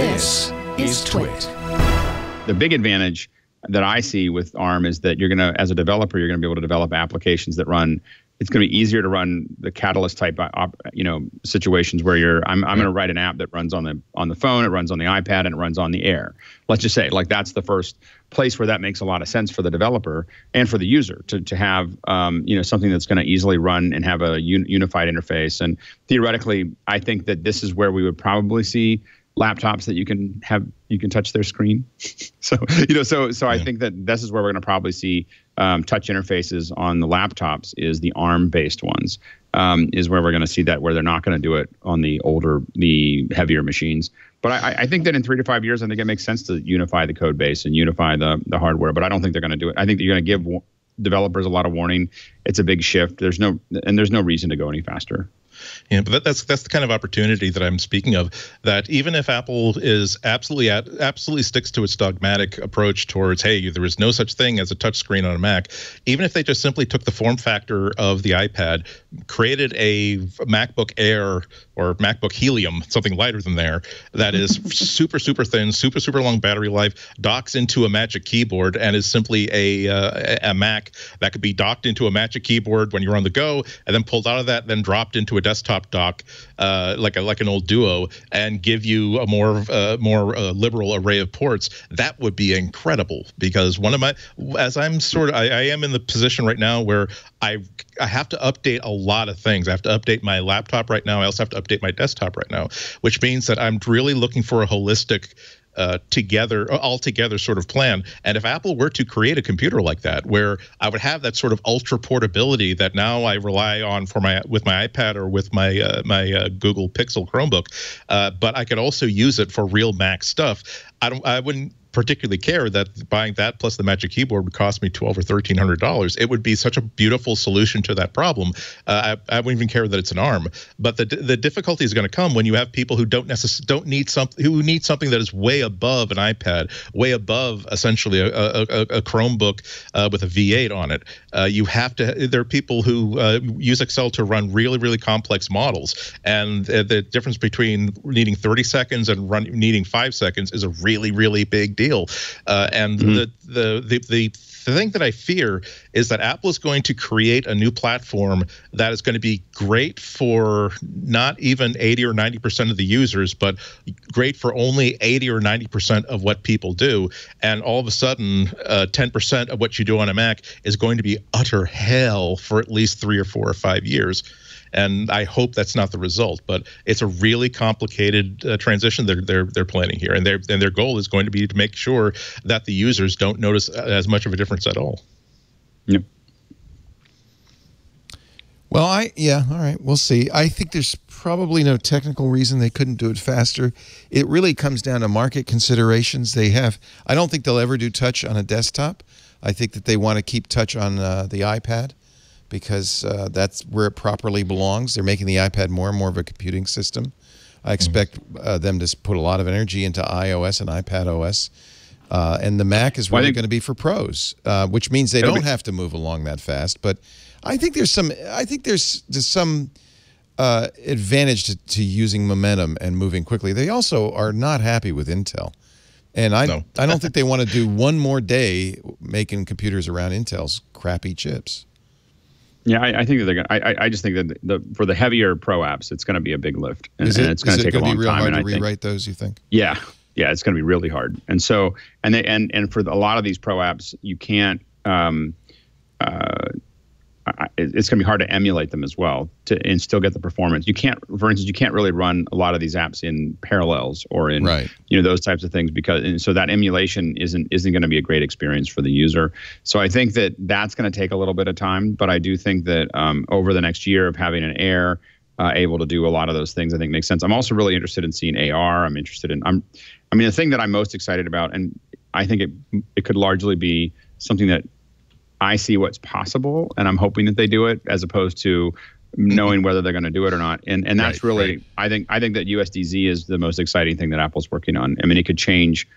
This is Twit. The big advantage that I see with ARM is that you're going to, as a developer, you're going to be able to develop applications that run. It's going to be easier to run the Catalyst type, op, you know, situations where you're. I'm, I'm going to write an app that runs on the on the phone, it runs on the iPad, and it runs on the Air. Let's just say, like that's the first place where that makes a lot of sense for the developer and for the user to to have, um, you know, something that's going to easily run and have a un, unified interface. And theoretically, I think that this is where we would probably see laptops that you can have you can touch their screen. So you know so so yeah. i think that this is where we're going to probably see um, touch interfaces on the laptops is the arm based ones um, is where we're going to see that where they're not going to do it on the older the heavier machines. But I, I think that in three to five years i think it makes sense to unify the code base and unify the the hardware but i don't think they're going to do it. I think that you're going to give developers a lot of warning. It's a big shift. There's no and there's no reason to go any faster yeah, but that, that's that's the kind of opportunity that I'm speaking of. That even if Apple is absolutely at, absolutely sticks to its dogmatic approach towards, hey, there is no such thing as a touchscreen on a Mac, even if they just simply took the form factor of the iPad, created a MacBook Air or MacBook Helium, something lighter than there, that is super super thin, super super long battery life, docks into a Magic Keyboard, and is simply a uh, a Mac that could be docked into a Magic Keyboard when you're on the go, and then pulled out of that, then dropped into a desktop dock, uh, like a like an old Duo, and give you a more uh, more uh, liberal array of ports, that would be incredible. Because one of my, as I'm sort of, I, I am in the position right now where I I have to update a lot of things. I have to update my laptop right now. I also have to update my desktop right now, which means that I'm really looking for a holistic uh, together, uh, all together sort of plan. And if Apple were to create a computer like that, where I would have that sort of ultra portability that now I rely on for my with my iPad or with my uh, my uh, Google Pixel Chromebook, uh, but I could also use it for real Mac stuff. I don't. I wouldn't particularly care that buying that plus the Magic Keyboard would cost me twelve or thirteen hundred dollars. It would be such a beautiful solution to that problem. Uh, I, I, wouldn't even care that it's an ARM. But the the difficulty is going to come when you have people who don't necessarily don't need something who need something that is way above an iPad, way above essentially a, a, a Chromebook uh, with a V8 on it. Uh, you have to. There are people who uh, use Excel to run really really complex models, and the difference between needing 30 seconds and run, needing five seconds is a really really big deal. Uh, and mm-hmm. the, the, the the the thing that I fear is that Apple is going to create a new platform that is going to be great for not even 80 or 90 percent of the users, but great for only 80 or 90 percent of what people do. And all of a sudden, uh, 10 percent of what you do on a Mac is going to be utter hell for at least three or four or five years and I hope that's not the result. But it's a really complicated uh, transition they're they're they're planning here, and their and their goal is going to be to make sure that the users don't notice as much of a difference at all. Yep. Well, I yeah, all right, we'll see. I think there's probably no technical reason they couldn't do it faster. It really comes down to market considerations. They have. I don't think they'll ever do touch on a desktop. I think that they want to keep touch on uh, the iPad because uh, that's where it properly belongs. They're making the iPad more and more of a computing system. I expect uh, them to put a lot of energy into iOS and iPad OS. Uh, and the Mac is really going to be for pros, uh, which means they don't have to move along that fast. But I think there's some, I think there's, there's some uh, advantage to, to using momentum and moving quickly. They also are not happy with Intel. And I, no. I don't think they want to do one more day making computers around Intel's crappy chips. Yeah, I, I, think that they're going. I, I just think that the, for the heavier pro apps, it's going to be a big lift, and, it, and it's going to take a long be real time. Hard and to I rewrite think, those, you think? Yeah, yeah, it's going to be really hard. And so, and they, and and for a lot of these pro apps, you can't. Um, uh, it's going to be hard to emulate them as well to and still get the performance. You can't, for instance, you can't really run a lot of these apps in parallels or in right. you know those types of things because and so that emulation isn't isn't going to be a great experience for the user. So I think that that's going to take a little bit of time, but I do think that um, over the next year of having an Air uh, able to do a lot of those things, I think makes sense. I'm also really interested in seeing AR. I'm interested in I'm, I mean, the thing that I'm most excited about, and I think it it could largely be something that I see what's possible, and I'm hoping that they do it, as opposed to knowing whether they're going to do it or not. And and that's right, really, right. I think, I think that USDZ is the most exciting thing that Apple's working on. I mean, it could change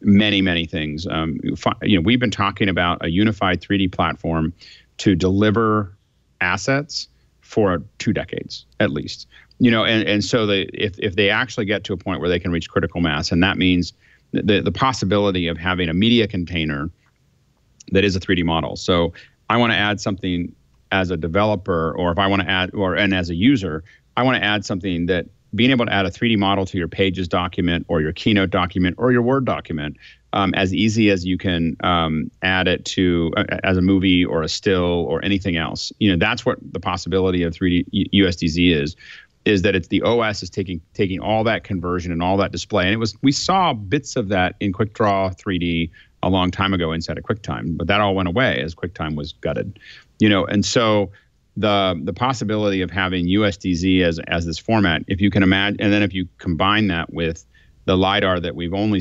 many, many things. Um, you know, we've been talking about a unified 3D platform to deliver assets for two decades at least. you know, and, and so they if if they actually get to a point where they can reach critical mass, and that means the the possibility of having a media container that is a 3D model. So I want to add something as a developer, or if I want to add, or and as a user, I want to add something that being able to add a 3D model to your Pages document or your Keynote document or your Word document um, as easy as you can um, add it to uh, as a movie or a still or anything else. You know, that's what the possibility of 3D USDZ is. Is that it's the OS is taking taking all that conversion and all that display, and it was we saw bits of that in QuickDraw 3D a long time ago inside of QuickTime, but that all went away as QuickTime was gutted. You know, and so the the possibility of having USDZ as as this format, if you can imagine, and then if you combine that with the lidar that we've only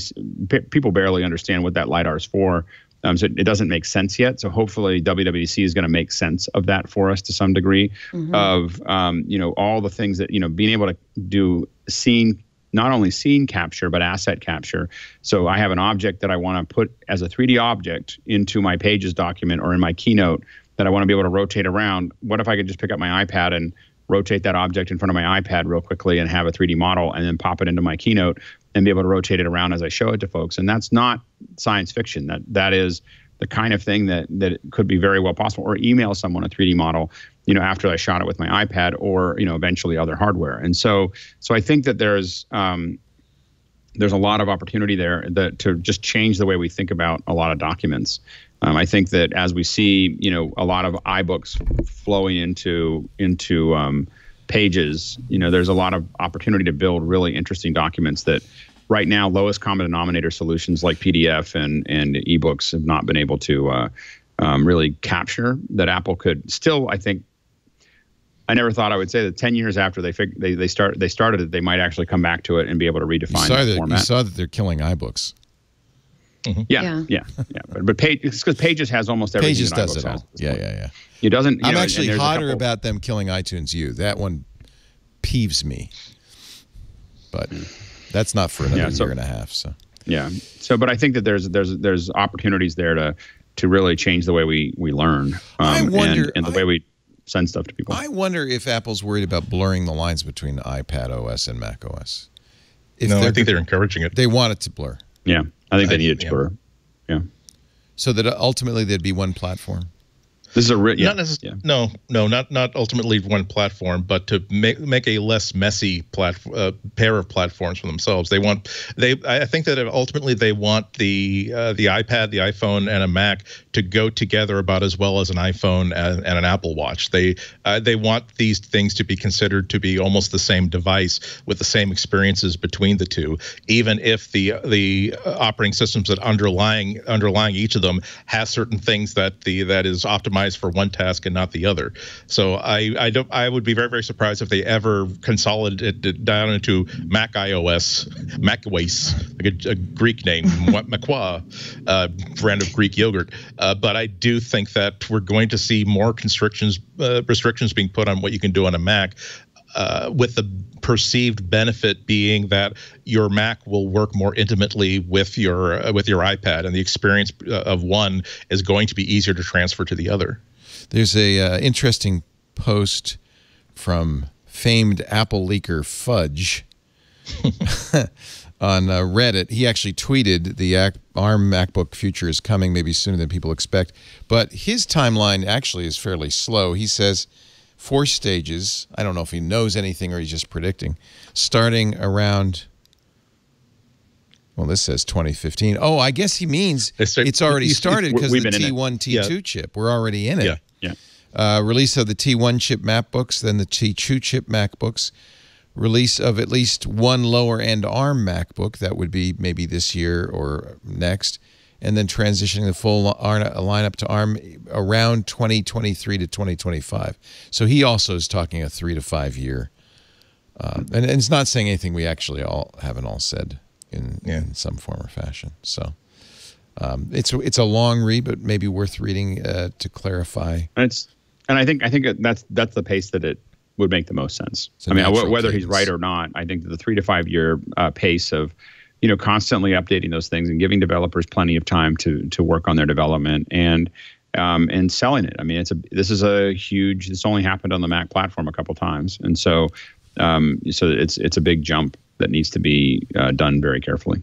p- people barely understand what that lidar is for. Um, so it doesn't make sense yet. So hopefully WWDC is going to make sense of that for us to some degree. Mm-hmm. Of um, you know all the things that you know being able to do scene not only scene capture but asset capture. So I have an object that I want to put as a 3D object into my Pages document or in my Keynote that I want to be able to rotate around. What if I could just pick up my iPad and rotate that object in front of my iPad real quickly and have a 3D model and then pop it into my Keynote and be able to rotate it around as I show it to folks. And that's not science fiction. That that is the kind of thing that that could be very well possible. Or email someone a 3D model, you know, after I shot it with my iPad, or you know, eventually other hardware. And so so I think that there's um, there's a lot of opportunity there that to just change the way we think about a lot of documents. Um, I think that as we see, you know, a lot of iBooks flowing into into um, pages, you know, there's a lot of opportunity to build really interesting documents that right now lowest common denominator solutions like PDF and and ebooks have not been able to uh, um, really capture. That Apple could still, I think. I never thought I would say that 10 years after they fig- they they start they started it, they might actually come back to it and be able to redefine you the format. You saw that they're killing iBooks. Mm-hmm. Yeah, yeah, yeah, yeah, But, but because Pages has almost everything. Pages does it all. Yeah, yeah, yeah. It doesn't. I'm know, actually hotter about them killing iTunes U. That one peeves me. But that's not for another yeah, so, year and a half. So. Yeah. So, but I think that there's there's there's opportunities there to to really change the way we we learn. Um, I wonder, and, and the I, way we send stuff to people. I wonder if Apple's worried about blurring the lines between iPad OS and Mac OS. If no, I think they're encouraging it. They want it to blur. Yeah. I think they need it to blur. Yeah. So that ultimately there'd be one platform. This is a re- yeah, not necessarily. Yeah. No, no, not not ultimately one platform, but to make make a less messy platform uh, pair of platforms for themselves. They want they. I think that ultimately they want the uh, the iPad, the iPhone, and a Mac to go together about as well as an iPhone and, and an Apple Watch. They uh, they want these things to be considered to be almost the same device with the same experiences between the two, even if the the operating systems that underlying underlying each of them has certain things that the that is optimized optimized for one task and not the other. So I I don't I would be very very surprised if they ever consolidate it down into Mac iOS, macOS, like a, a Greek name, Macqua, uh, brand of Greek yogurt. Uh, but I do think that we're going to see more constrictions uh, restrictions being put on what you can do on a Mac. Uh, with the perceived benefit being that your Mac will work more intimately with your uh, with your iPad, and the experience uh, of one is going to be easier to transfer to the other. There's a uh, interesting post from famed Apple leaker Fudge on uh, Reddit. He actually tweeted the ARM MacBook future is coming, maybe sooner than people expect. But his timeline actually is fairly slow. He says four stages. I don't know if he knows anything or he's just predicting. Starting around, well, this says 2015. Oh, I guess he means start, it's already started because the T1, T2 yeah. chip. We're already in it. Yeah, yeah. Uh, release of the T1 chip MacBooks, then the T2 chip MacBooks. Release of at least one lower end ARM MacBook. That would be maybe this year or next and then transitioning the full lineup to ARM around 2023 to 2025. So he also is talking a three to five year, uh, and, and, it's not saying anything we actually all haven't all said in, yeah. in some form or fashion. So um, it's it's a long read, but maybe worth reading uh, to clarify. And it's and I think I think that's that's the pace that it would make the most sense. I mean, whether cadence. he's right or not, I think the three to five year uh, pace of you know, constantly updating those things and giving developers plenty of time to to work on their development and um, and selling it. I mean, it's a this is a huge. This only happened on the Mac platform a couple times, and so Um, so it's it's a big jump that needs to be uh, done very carefully.